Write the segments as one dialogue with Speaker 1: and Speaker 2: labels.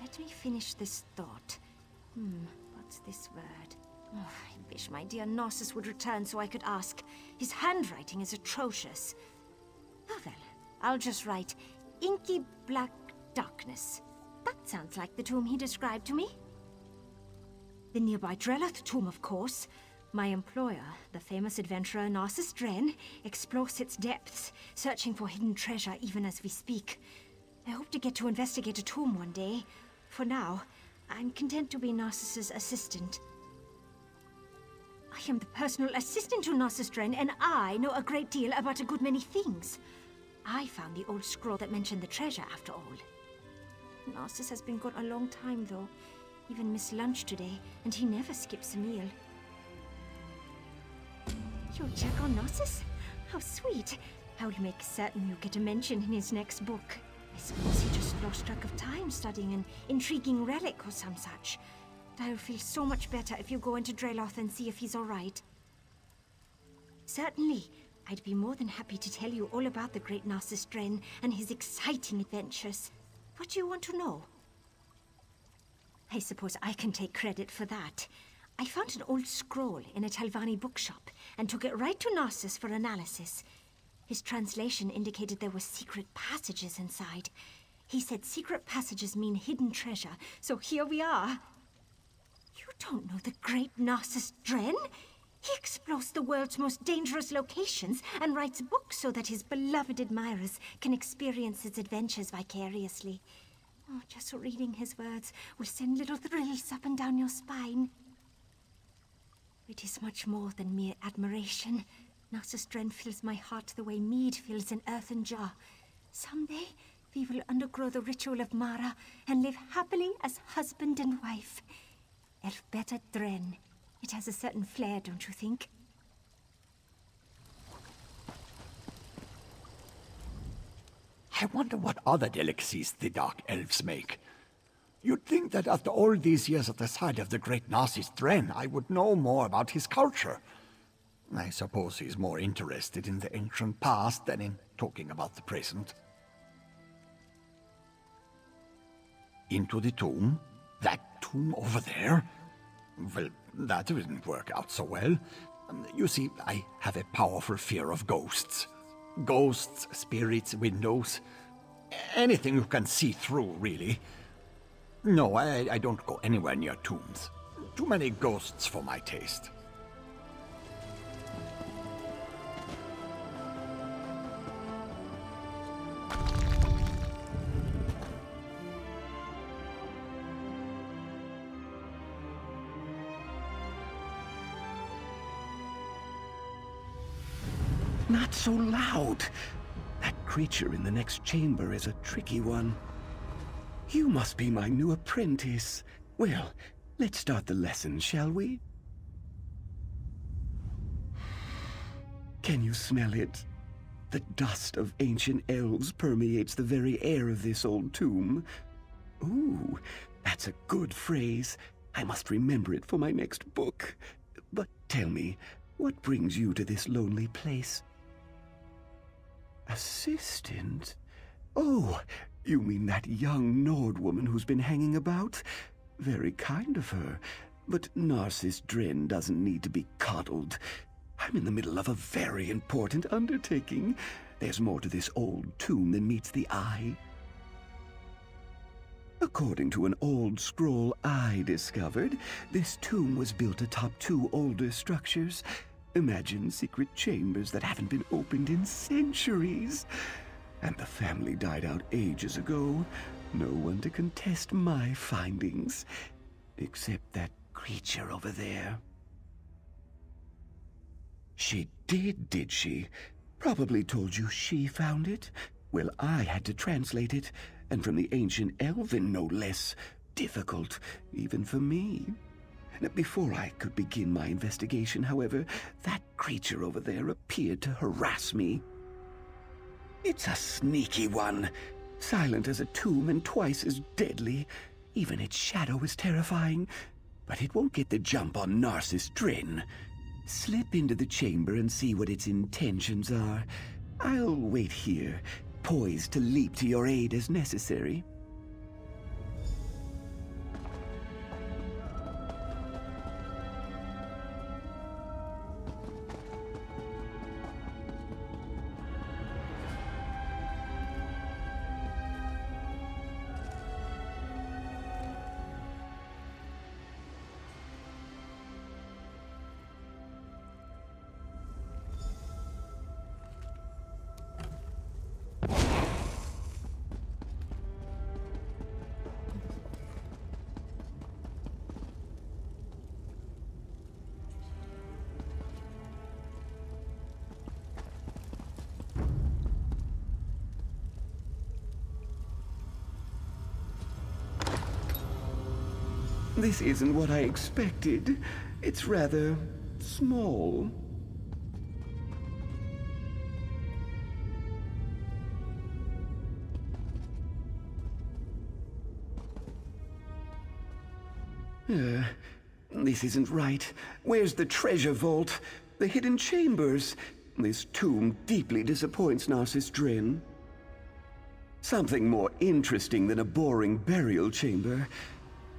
Speaker 1: Let me finish this thought. Hmm, what's this word? Oh, I wish my dear Narsis would return so I could ask. His handwriting is atrocious. Oh well, I'll just write inky black darkness. That sounds like the tomb he described to me. The nearby Drelloth tomb, of course. My employer, the famous adventurer Narsis Dren, explores its depths, searching for hidden treasure even as we speak. I hope to get to investigate a tomb one day. For now, I'm content to be Narsis' assistant. I am the personal assistant to Narsis Dren, and I know a great deal about a good many things. I found the old scroll that mentioned the treasure, after all. Narsis has been gone a long time, though. Even missed lunch today, and he never skips a meal. You'll check on Narsis? How sweet. I'll make certain you get a mention in his next book. I suppose he just lost track of time studying an intriguing relic or some such. I'll feel so much better if you go into Drelloth and see if he's alright. Certainly. I'd be more than happy to tell you all about the great Narsis Dren and his exciting adventures. What do you want to know? I suppose I can take credit for that. I found an old scroll in a Telvanni bookshop and took it right to Narsis for analysis. His translation indicated there were secret passages inside. He said secret passages mean hidden treasure, so here we are. You don't know the great Narsis Dren? He explores the world's most dangerous locations and writes books so that his beloved admirers can experience his adventures vicariously. Oh, just reading his words will send little thrills up and down your spine. It is much more than mere admiration. Narsis Dren fills my heart the way mead fills an earthen jar. Someday, we will undergo the ritual of Mara and live happily as husband and wife. Elfbeta Dren. It has a certain flair, don't you think?
Speaker 2: I wonder what other delicacies the Dark Elves make. You'd think that after all these years at the side of the great Narsis Dren, I would know more about his culture. I suppose he's more interested in the ancient past than in talking about the present. Into the tomb? That tomb over there? Well, that didn't work out so well. You see, I have a powerful fear of ghosts. Ghosts, spirits, windows. Anything you can see through, really. No, I, I don't go anywhere near tombs. Too many ghosts for my taste.
Speaker 3: So loud. That creature in the next chamber is a tricky one. You must be my new apprentice. Well, let's start the lesson, shall we? Can you smell it? The dust of ancient elves permeates the very air of this old tomb. Ooh, that's a good phrase. I must remember it for my next book. But tell me, what brings you to this lonely place? Assistant? Oh, you mean that young Nord woman who's been hanging about? Very kind of her. But Narsis Dren doesn't need to be coddled. I'm in the middle of a very important undertaking. There's more to this old tomb than meets the eye. According to an old scroll I discovered, this tomb was built atop two older structures. Imagine secret chambers that haven't been opened in centuries. And the family died out ages ago. No one to contest my findings. Except that creature over there. She did, did she? Probably told you she found it. Well, I had to translate it, and from the ancient Elven, no less. Difficult, even for me. Before I could begin my investigation, however, that creature over there appeared to harass me. It's a sneaky one, silent as a tomb and twice as deadly. Even its shadow is terrifying, but it won't get the jump on Narsis Dren. Slip into the chamber and see what its intentions are. I'll wait here, poised to leap to your aid as necessary. This isn't what I expected. It's rather small. Uh, this isn't right. Where's the treasure vault? The hidden chambers? This tomb deeply disappoints Narsis Dren. Something more interesting than a boring burial chamber.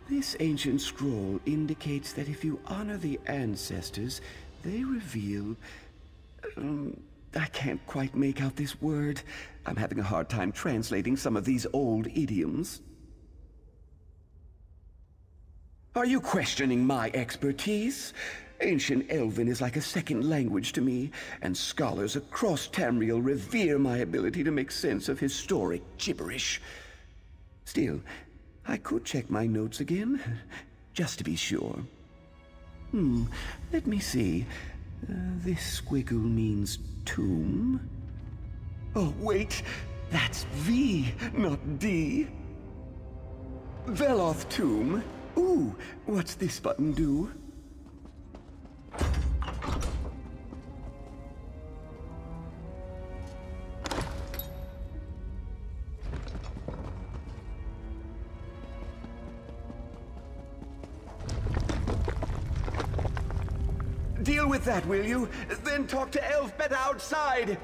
Speaker 3: This ancient scroll indicates that if you honor the ancestors, they reveal... Um, I can't quite make out this word. I'm having a hard time translating some of these old idioms. Are you questioning my expertise? Ancient Elven is like a second language to me, and scholars across Tamriel revere my ability to make sense of historic gibberish. Still, I could check my notes again, just to be sure. Hmm, let me see. Uh, this squiggle means tomb. Oh, wait! That's V, not D. Veloth tomb. Ooh, what's this button do? That, will you? Then talk to Elfbeta outside!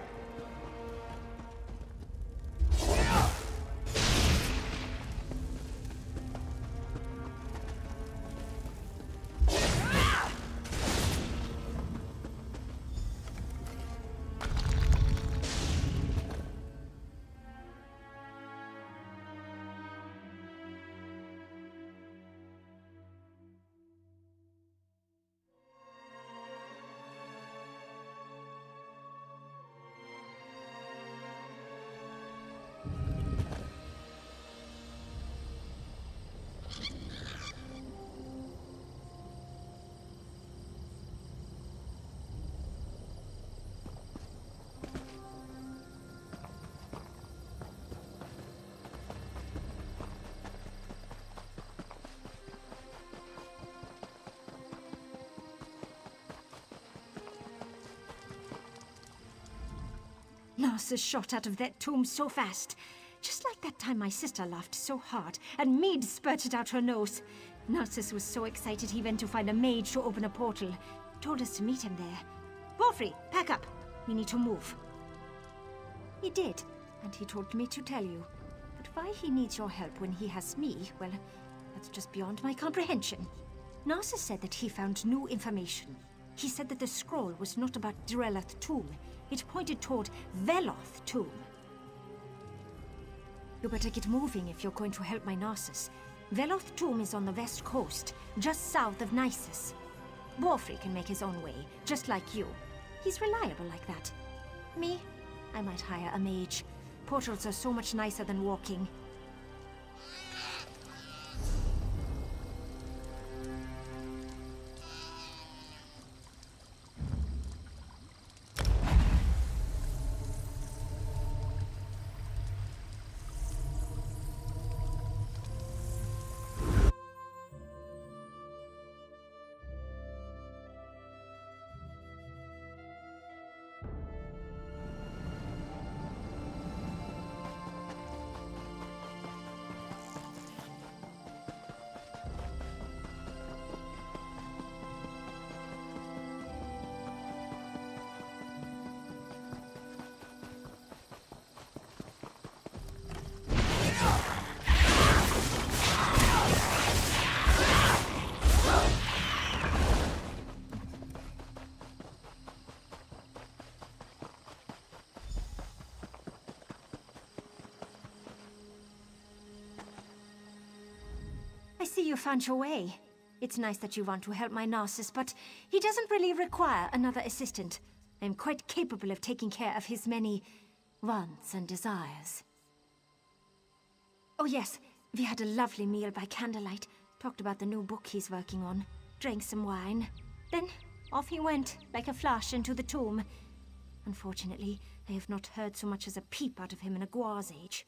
Speaker 1: Narsis shot out of that tomb so fast. Just like that time my sister laughed so hard and mead spurted out her nose. Narsis was so excited he went to find a mage to open a portal. Told us to meet him there. Borfrey, pack up. We need to move. He did, and he told me to tell you. But why he needs your help when he has me, well, that's just beyond my comprehension. Narsis said that he found new information. He said that the scroll was not about Drelloth tomb. It pointed toward Veloth tomb. You better get moving if you're going to help my Narsis. Veloth tomb is on the west coast, just south of Gnisis. Borfrey can make his own way, just like you. He's reliable like that. Me? I might hire a mage. Portals are so much nicer than walking. You found your way. It's nice that you want to help my Narsis, but he doesn't really require another assistant. I'm quite capable of taking care of his many wants and desires. Oh yes, we had a lovely meal by candlelight. Talked about the new book he's working on. Drank some wine. Then off he went, like a flash, into the tomb. Unfortunately, I have not heard so much as a peep out of him in a Guar's age.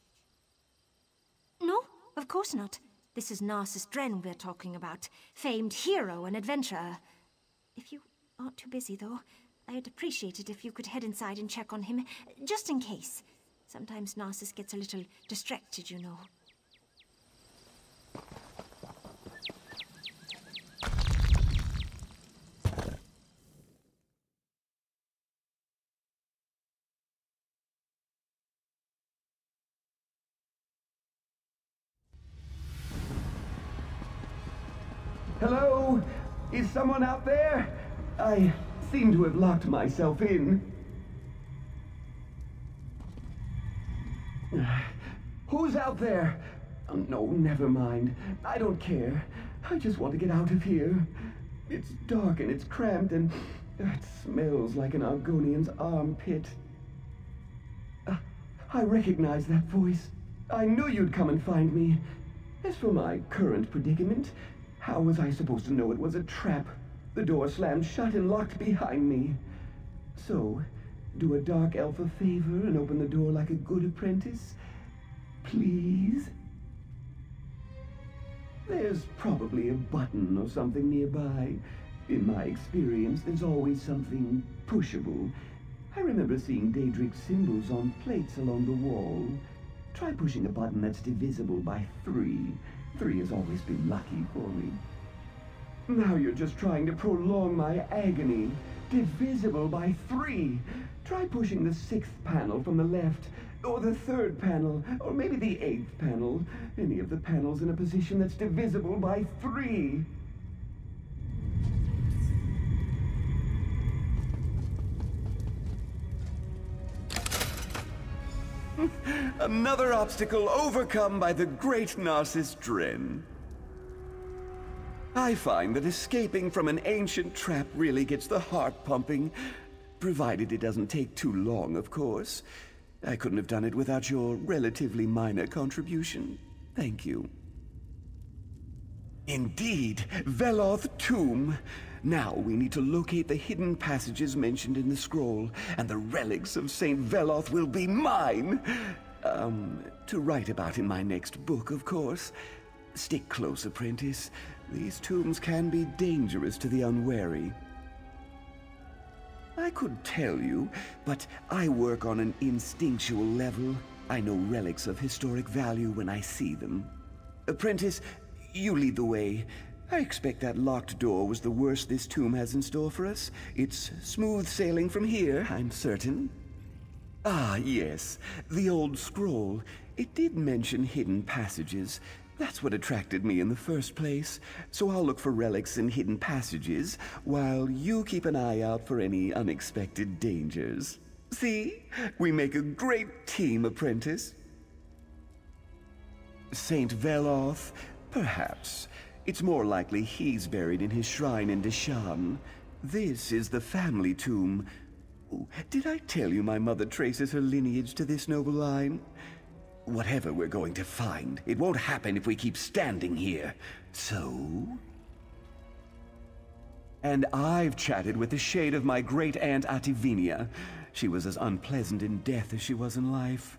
Speaker 1: No, of course not. This is Narsis Dren we're talking about, famed hero and adventurer. If you aren't too busy, though, I'd appreciate it if you could head inside and check on him, just in case. Sometimes Narsis gets a little distracted, you know.
Speaker 3: Out there? I seem to have locked myself in. Who's out there? Oh, no, never mind. I don't care. I just want to get out of here. It's dark and it's cramped and it smells like an Argonian's armpit. Uh, I recognize that voice. I knew you'd come and find me. As for my current predicament, how was I supposed to know it was a trap? The door slammed shut and locked behind me. So, do a dark elf a favor and open the door like a good apprentice? Please? There's probably a button or something nearby. In my experience, there's always something pushable. I remember seeing Daedric symbols on plates along the wall. Try pushing a button that's divisible by three. Three has always been lucky for me. Now you're just trying to prolong my agony. Divisible by three. Try pushing the sixth panel from the left, or the third panel, or maybe the eighth panel. Any of the panels in a position that's divisible by three. Another obstacle overcome by the great Narsis Dren. I find that escaping from an ancient trap really gets the heart pumping, provided it doesn't take too long, of course. I couldn't have done it without your relatively minor contribution. Thank you. Indeed, Veloth Tomb. Now we need to locate the hidden passages mentioned in the scroll, and the relics of St. Veloth will be mine! Um, to write about in my next book, of course. Stick close, apprentice. These tombs can be dangerous to the unwary. I could tell you, but I work on an instinctual level. I know relics of historic value when I see them. Apprentice, you lead the way. I expect that locked door was the worst this tomb has in store for us. It's smooth sailing from here, I'm certain. Ah, yes, the old scroll. It did mention hidden passages. That's what attracted me in the first place. So I'll look for relics and hidden passages, while you keep an eye out for any unexpected dangers. See? We make a great team, apprentice. Saint Veloth? Perhaps. It's more likely he's buried in his shrine in Deshaan. This is the family tomb. Ooh, did I tell you my mother traces her lineage to this noble line? Whatever we're going to find, it won't happen if we keep standing here. So... And I've chatted with the shade of my great-aunt Ativinia. She was as unpleasant in death as she was in life.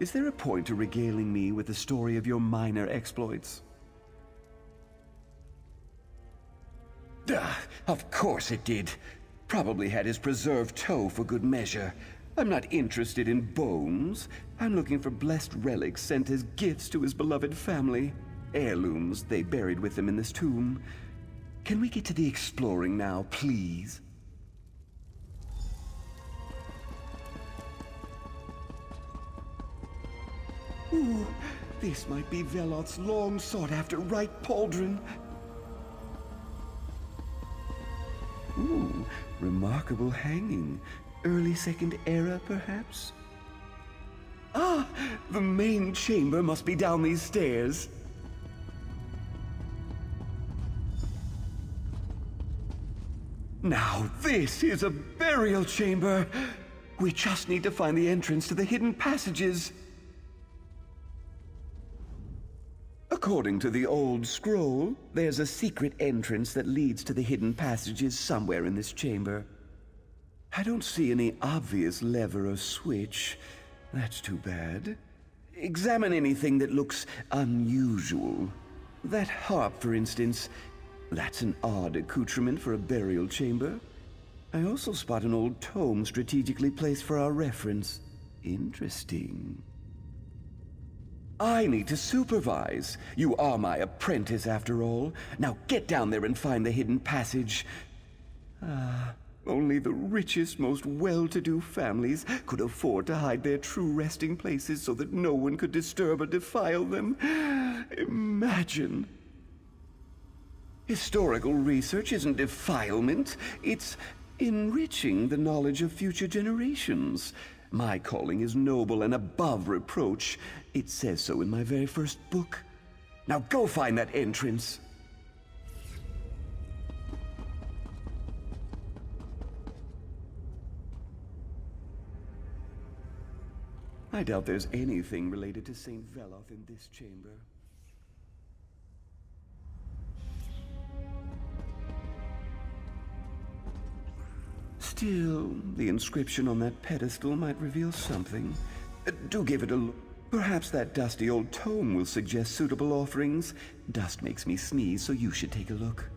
Speaker 3: Is there a point to regaling me with the story of your minor exploits? Duh, of course it did. Probably had his preserved toe for good measure. I'm not interested in bones. I'm looking for blessed relics sent as gifts to his beloved family. Heirlooms they buried with him in this tomb. Can we get to the exploring now, please? Ooh, this might be Veloth's long sought-after right pauldron. Ooh, remarkable hanging. Early Second Era, perhaps? Ah, the main chamber must be down these stairs. Now this is a burial chamber. We just need to find the entrance to the hidden passages. According to the old scroll, there's a secret entrance that leads to the hidden passages somewhere in this chamber. I don't see any obvious lever or switch. That's too bad. Examine anything that looks unusual. That harp, for instance. That's an odd accoutrement for a burial chamber. I also spot an old tome strategically placed for our reference. Interesting. I need to supervise. You are my apprentice, after all. Now get down there and find the hidden passage. Ah, only the richest, most well-to-do families could afford to hide their true resting places so that no one could disturb or defile them. Imagine. Historical research isn't defilement, it's enriching the knowledge of future generations. My calling is noble and above reproach. It says so in my very first book. Now go find that entrance. I doubt there's anything related to St. Veloth in this chamber. Still, the inscription on that pedestal might reveal something. Uh, do give it a look. Perhaps that dusty old tome will suggest suitable offerings. Dust makes me sneeze, so you should take a look.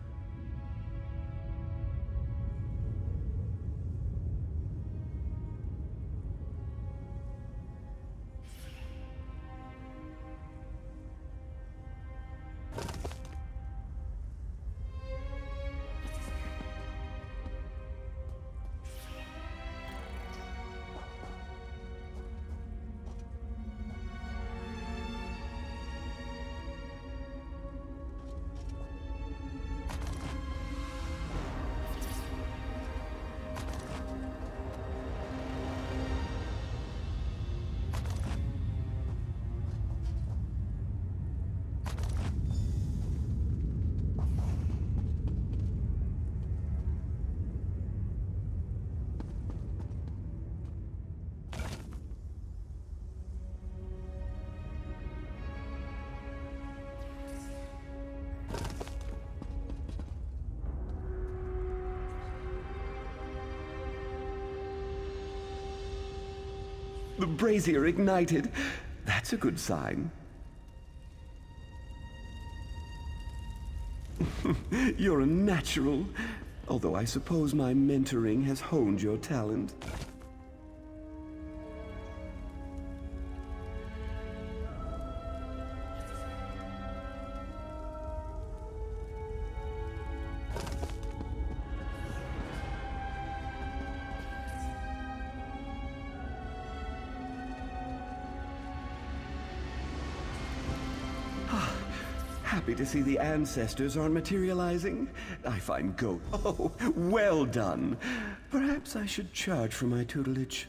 Speaker 3: The brazier ignited. That's a good sign. You're a natural. Although I suppose my mentoring has honed your talent. To see the ancestors aren't materializing. I find goat. Oh, well done. Perhaps I should charge for my tutelage.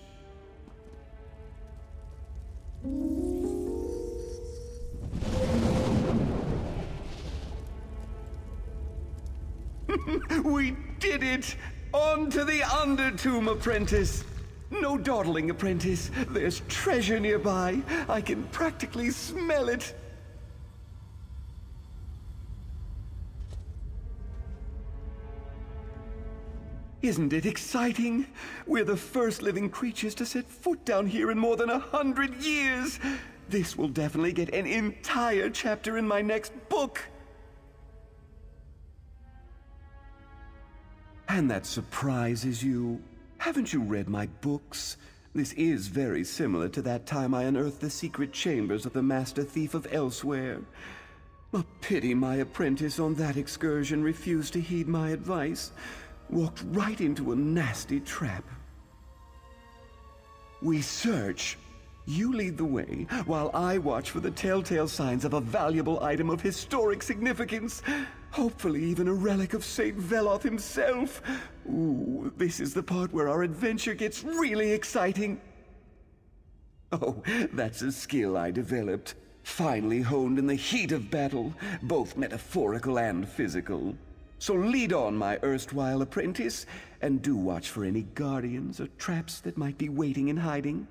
Speaker 3: we did it! On to the Undertomb, apprentice! No dawdling, apprentice. There's treasure nearby. I can practically smell it. Isn't it exciting? We're the first living creatures to set foot down here in more than a hundred years. This will definitely get an entire chapter in my next book. And that surprises you. Haven't you read my books? This is very similar to that time I unearthed the secret chambers of the Master Thief of Elsewhere. A pity my apprentice on that excursion refused to heed my advice walked right into a nasty trap. We search. You lead the way, while I watch for the telltale signs of a valuable item of historic significance. Hopefully even a relic of St. Veloth himself. Ooh, this is the part where our adventure gets really exciting. Oh, that's a skill I developed. Finally honed in the heat of battle, both metaphorical and physical. So lead on, my erstwhile apprentice, and do watch for any guardians or traps that might be waiting in hiding.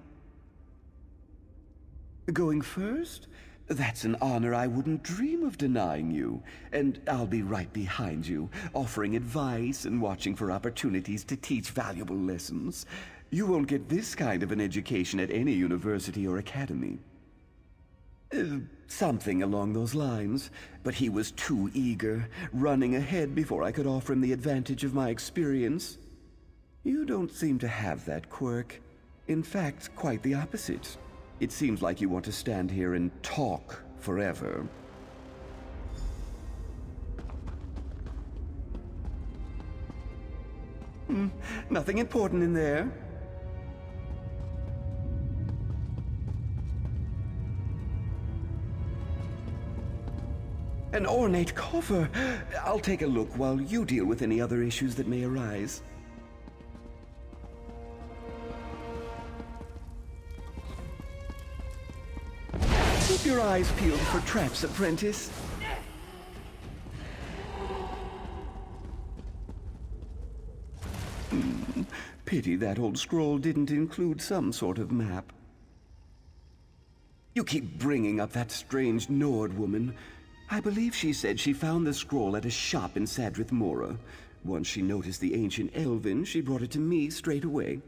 Speaker 3: Going first? That's an honor I wouldn't dream of denying you, and I'll be right behind you, offering advice and watching for opportunities to teach valuable lessons. You won't get this kind of an education at any university or academy. Uh, something along those lines. But he was too eager, running ahead before I could offer him the advantage of my experience. You don't seem to have that quirk. In fact, quite the opposite. It seems like you want to stand here and talk forever. Hmm, nothing important in there. An ornate coffer. I'll take a look while you deal with any other issues that may arise. Keep your eyes peeled for traps, apprentice. Hmm. Pity that old scroll didn't include some sort of map. You keep bringing up that strange Nord woman. I believe she said she found the scroll at a shop in Sadrith Mora. Once she noticed the ancient Elven, she brought it to me straight away.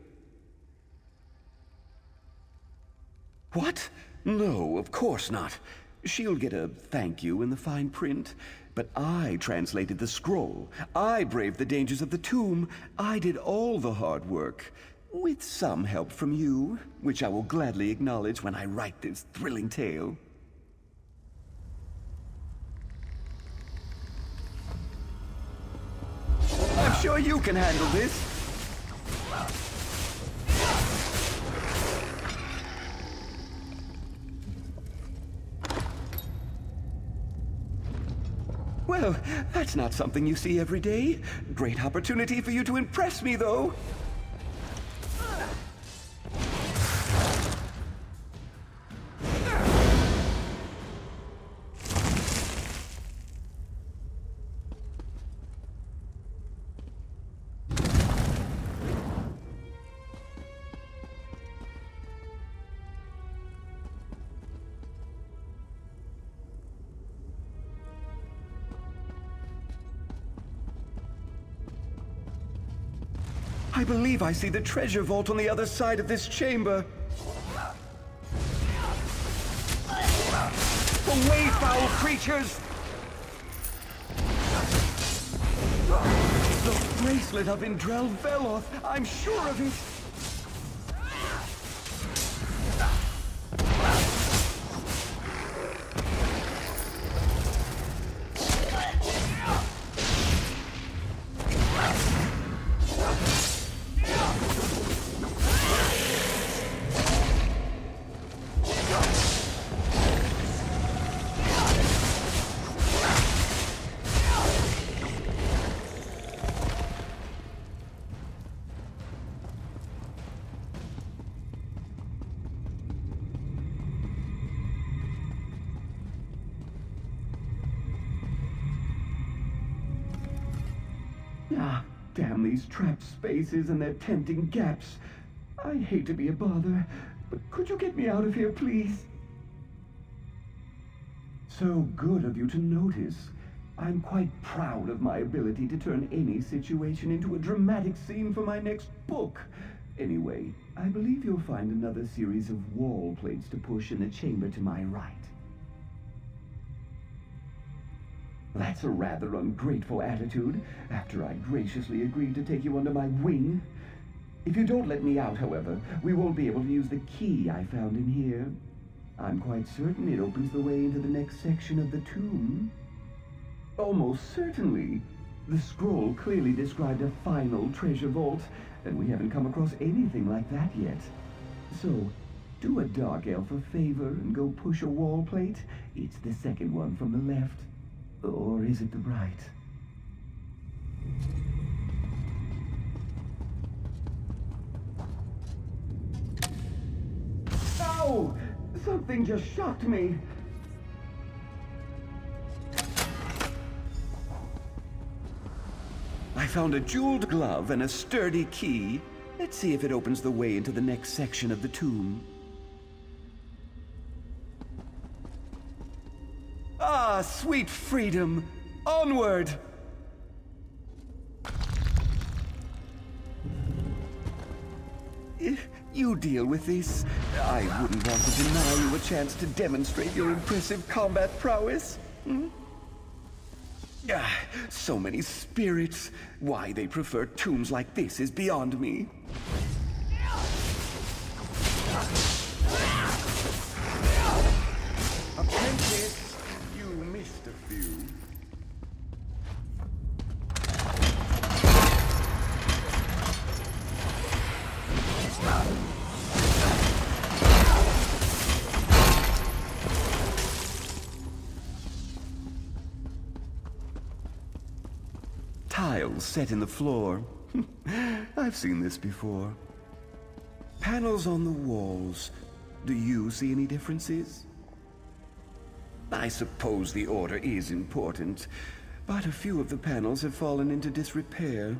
Speaker 3: What? No, of course not. She'll get a thank you in the fine print. But I translated the scroll. I braved the dangers of the tomb. I did all the hard work. With some help from you, which I will gladly acknowledge when I write this thrilling tale. I'm sure you can handle this. Well, that's not something you see every day. Great opportunity for you to impress me, though. I believe I see the treasure vault on the other side of this chamber. Away, foul creatures! The bracelet of Indrel Veloth! I'm sure of it! Spaces and their tempting gaps. I hate to be a bother, but could you get me out of here, please? So good of you to notice. I'm quite proud of my ability to turn any situation into a dramatic scene for my next book. Anyway, I believe you'll find another series of wall plates to push in the chamber to my right. That's a rather ungrateful attitude, after I graciously agreed to take you under my wing. If you don't let me out, however, we won't be able to use the key I found in here. I'm quite certain it opens the way into the next section of the tomb. Oh, Almost certainly. The scroll clearly described a final treasure vault, and we haven't come across anything like that yet. So, do a Dark Elf a favor and go push a wall plate. It's the second one from the left. Or is it the right? Ow! Oh, something just shocked me. I found a jeweled glove and a sturdy key. Let's see if it opens the way into the next section of the tomb. Ah, sweet freedom! Onward! You deal with this. I wouldn't want to deny you a chance to demonstrate your impressive combat prowess. Hmm? Ah, so many spirits. Why they prefer tombs like this is beyond me. Set in the floor. I've seen this before. Panels on the walls. Do you see any differences? I suppose the order is important, but a few of the panels have fallen into disrepair.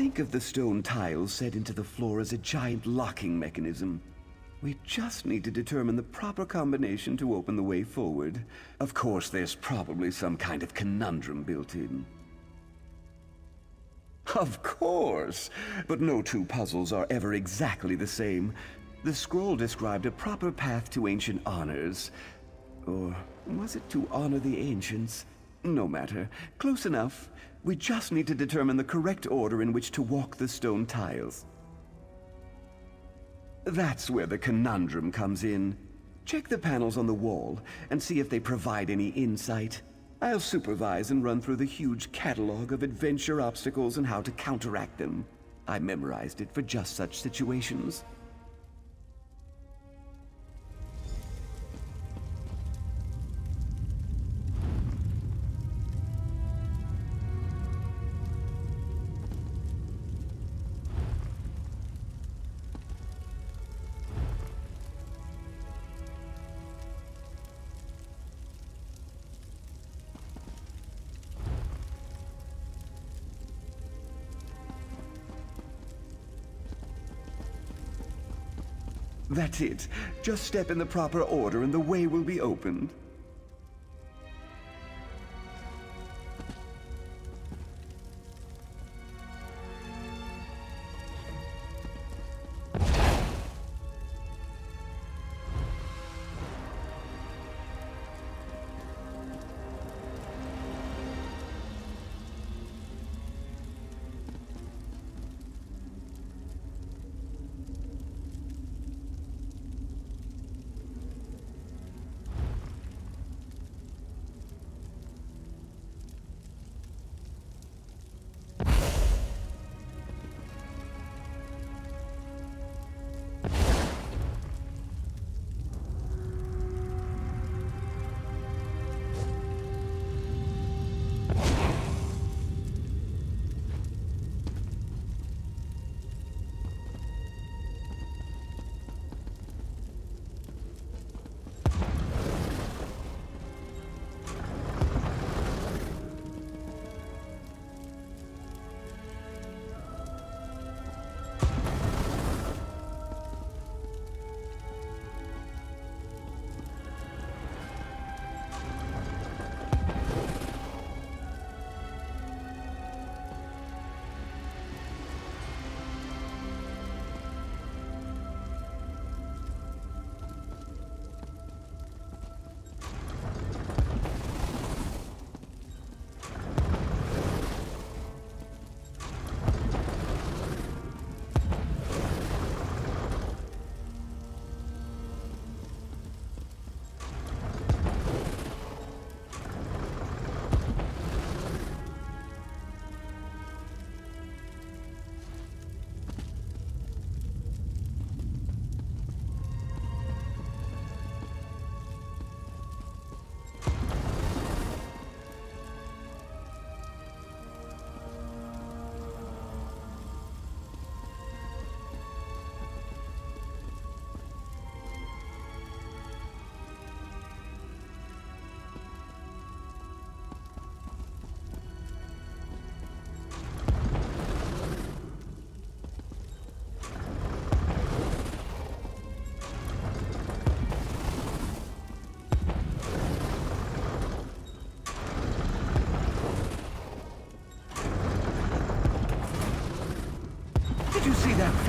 Speaker 3: Think of the stone tiles set into the floor as a giant locking mechanism. We just need to determine the proper combination to open the way forward. Of course, there's probably some kind of conundrum built in. Of course! But no two puzzles are ever exactly the same. The scroll described a proper path to ancient honors. Or was it to honor the ancients? No matter. Close enough. We just need to determine the correct order in which to walk the stone tiles. That's where the conundrum comes in. Check the panels on the wall and see if they provide any insight. I'll supervise and run through the huge catalog of adventure obstacles and how to counteract them. I memorized it for just such situations. That's it. Just step in the proper order and the way will be opened.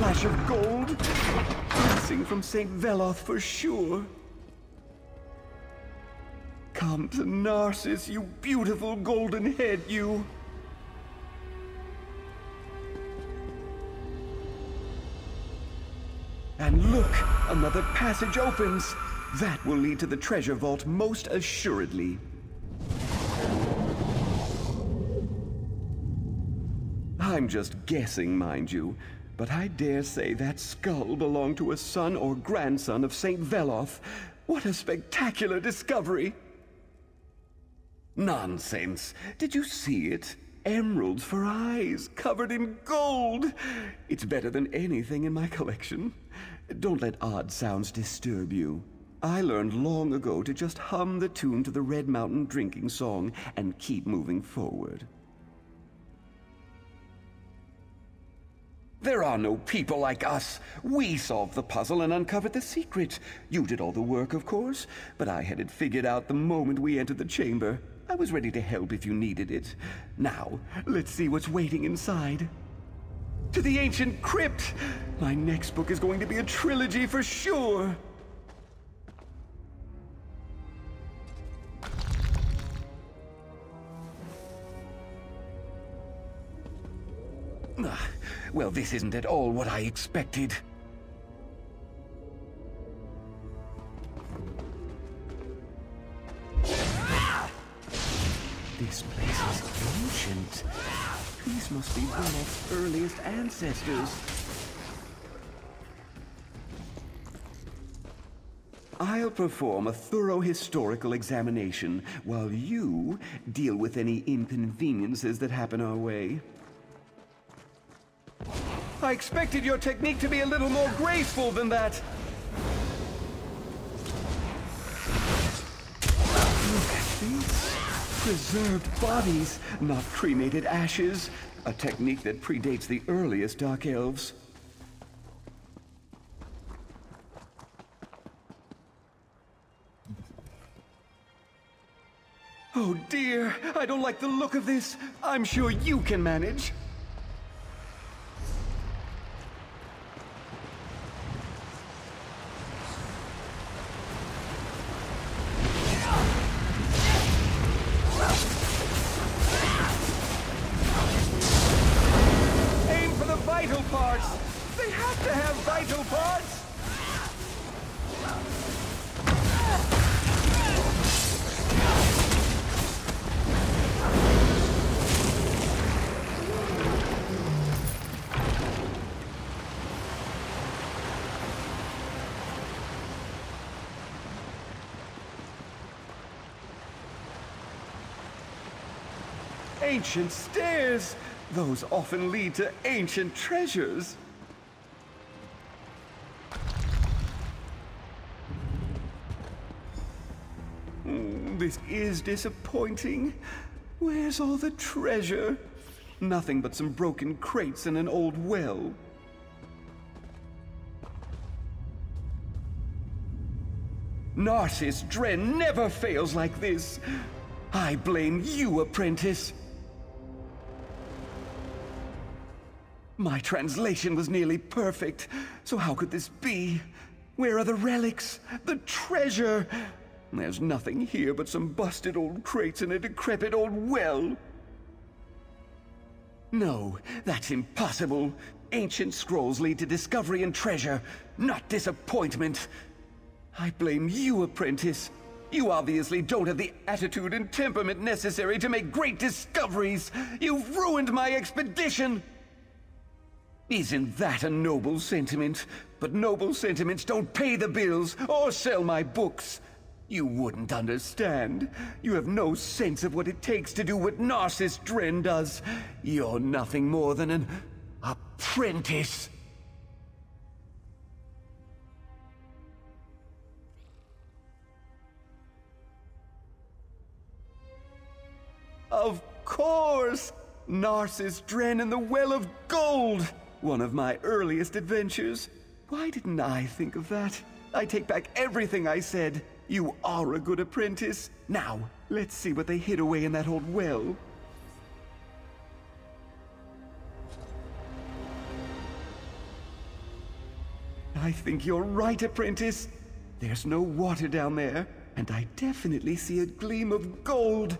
Speaker 3: Flash of gold. Blessing from St. Veloth for sure. Come to Narsis, you beautiful golden head, you. And look, another passage opens. That will lead to the treasure vault most assuredly. I'm just guessing, mind you, but I dare say that skull belonged to a son or grandson of St. Veloth. What a spectacular discovery! Nonsense. Did you see it? Emeralds for eyes, covered in gold. It's better than anything in my collection. Don't let odd sounds disturb you. I learned long ago to just hum the tune to the Red Mountain drinking song and keep moving forward. There are no people like us. We solved the puzzle and uncovered the secret. You did all the work, of course, but I had it figured out the moment we entered the chamber. I was ready to help if you needed it. Now, let's see what's waiting inside. To the ancient crypt! My next book is going to be a trilogy for sure! Well, this isn't at all what I expected. This place is ancient. These must be Veloth's earliest ancestors. I'll perform a thorough historical examination while you deal with any inconveniences that happen our way. I expected your technique to be a little more graceful than that. Preserved bodies, not cremated ashes. A technique that predates the earliest Dark Elves. Oh dear, I don't like the look of this. I'm sure you can manage. Ancient stairs! Those often lead to ancient treasures. Mm, This is disappointing. Where's all the treasure? Nothing but some broken crates and an old well. Narsis Dren never fails like this. I blame you, apprentice. My translation was nearly perfect, so how could this be? Where are the relics? The treasure? There's nothing here but some busted old crates and a decrepit old well. No, that's impossible. Ancient scrolls lead to discovery and treasure, not disappointment. I blame you, apprentice. You obviously don't have the attitude and temperament necessary to make great discoveries. You've ruined my expedition. Isn't that a noble sentiment? But noble sentiments don't pay the bills or sell my books. You wouldn't understand. You have no sense of what it takes to do what Narsis Dren does. You're nothing more than an apprentice. Of course! Narsis Dren and the Well of Gold! One of my earliest adventures. Why didn't I think of that? I take back everything I said. You are a good apprentice. Now, let's see what they hid away in that old well. I think you're right, apprentice. There's no water down there, and I definitely see a gleam of gold.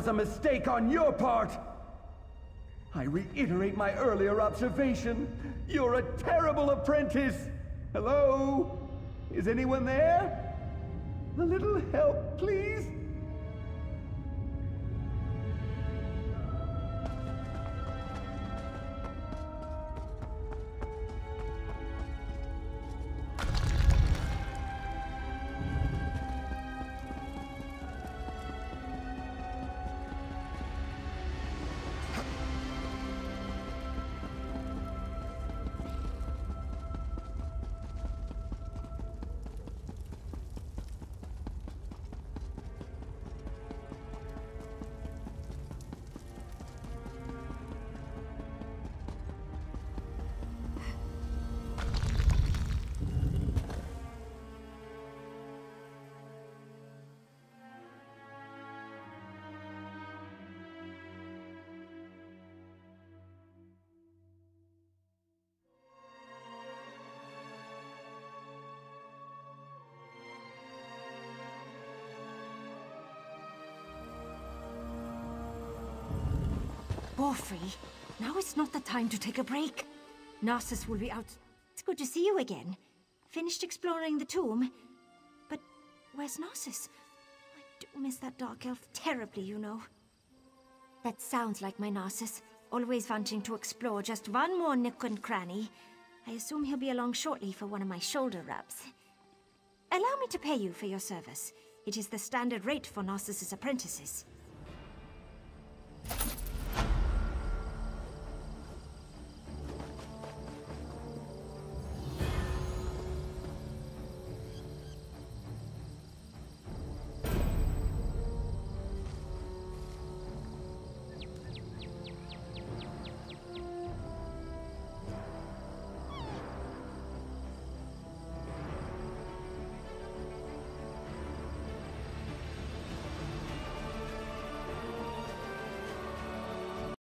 Speaker 3: Was a mistake on your part. I reiterate my earlier observation. You're a terrible apprentice. Hello? Is anyone there? A little help, please?
Speaker 1: Borfrey, now is not the time to take a break. Narsis will be out. It's good to see you again. Finished exploring the tomb. But where's Narsis? I do miss that dark elf terribly, you know. That sounds like my Narsis. Always wanting to explore just one more nook and cranny. I assume he'll be along shortly for one of my shoulder rubs. Allow me to pay you for your service. It is the standard rate for Narsis's apprentices.